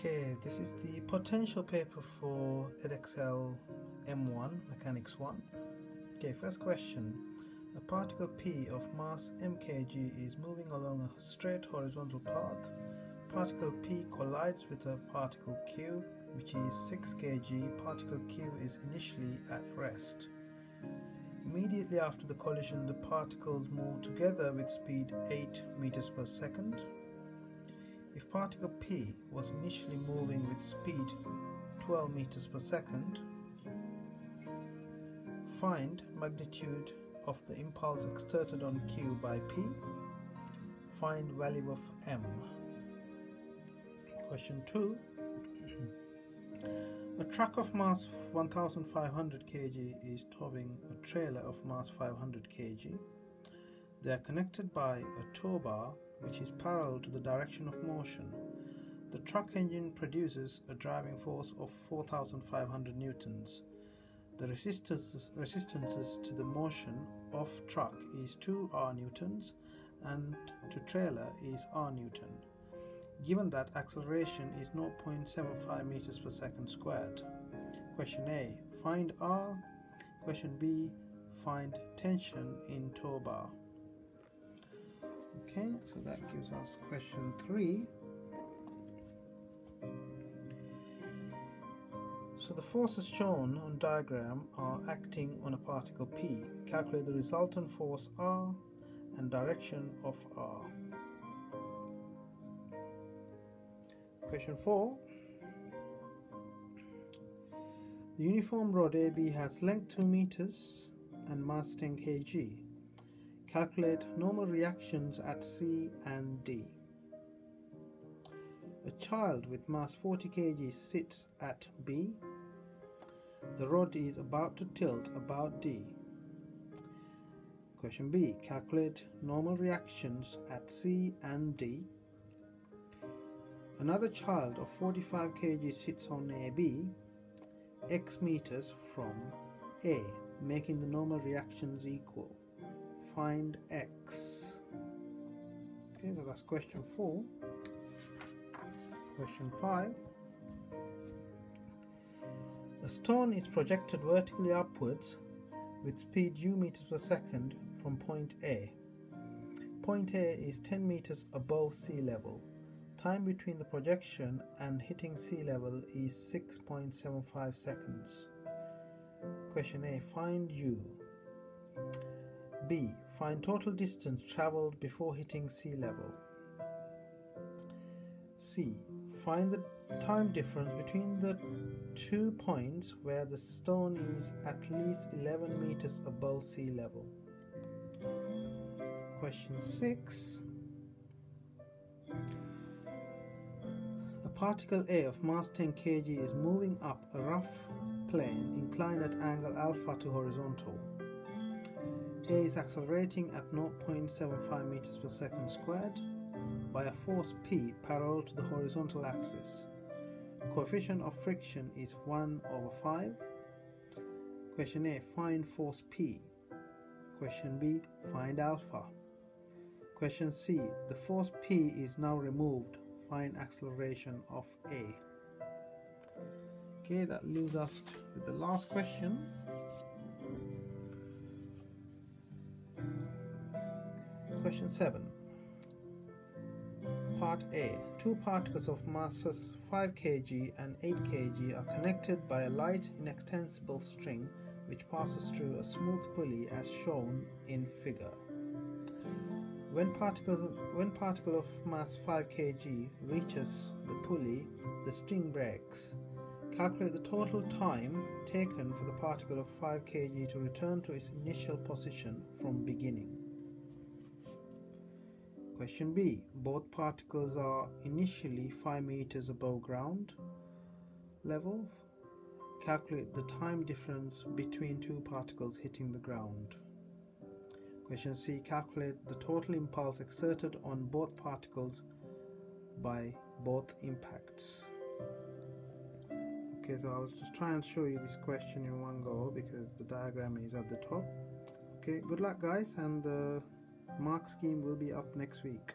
Okay, this is the potential paper for Edexcel M1, Mechanics 1. Okay, first question. A particle P of mass mkg is moving along a straight horizontal path. Particle P collides with a particle Q, which is 6 kg. Particle Q is initially at rest. Immediately after the collision, the particles move together with speed 8 meters per second. If particle P was initially moving with speed 12 meters per second, find magnitude of the impulse exerted on Q by P, find value of M. Question 2. a truck of mass 1500 kg is towing a trailer of mass 500 kg. They are connected by a tow bar which is parallel to the direction of motion. The truck engine produces a driving force of 4,500 newtons. The resistance, resistances to the motion of truck is 2 R newtons and to trailer is R newton. Given that acceleration is 0.75 meters per second squared. Question A. Find R. Question B. Find tension in tow bar. Okay, so that gives us question 3. So the forces shown on diagram are acting on a particle P. Calculate the resultant force R and direction of R. Question 4. The uniform rod AB has length 2 meters and mass 10 kg. Calculate normal reactions at C and D. A child with mass 40 kg sits at B. The rod is about to tilt about D. Question B. Calculate normal reactions at C and D. Another child of 45 kg sits on AB, x meters from A, making the normal reactions equal find x. Okay, so that's question 4. Question 5. A stone is projected vertically upwards with speed u meters per second from point A. Point A is 10 meters above sea level. Time between the projection and hitting sea level is 6.75 seconds. Question A. Find u. B. Find total distance traveled before hitting sea level. C. Find the time difference between the two points where the stone is at least 11 meters above sea level. Question 6. A particle A of mass 10 kg is moving up a rough plane inclined at angle alpha to horizontal. A is accelerating at 0.75 meters per second squared by a force P parallel to the horizontal axis. Coefficient of friction is 1 over 5. Question A. Find force P. Question B. Find alpha. Question C. The force P is now removed. Find acceleration of A. Okay, that leaves us with the last question. Question 7. Part A. Two particles of masses 5 kg and 8 kg are connected by a light inextensible string which passes through a smooth pulley as shown in figure. When, particles, when particle of mass 5 kg reaches the pulley, the string breaks. Calculate the total time taken for the particle of 5 kg to return to its initial position from beginning. Question B. Both particles are initially 5 meters above ground level. Calculate the time difference between two particles hitting the ground. Question C. Calculate the total impulse exerted on both particles by both impacts. Okay, so I'll just try and show you this question in one go because the diagram is at the top. Okay, good luck guys and uh, mark scheme will be up next week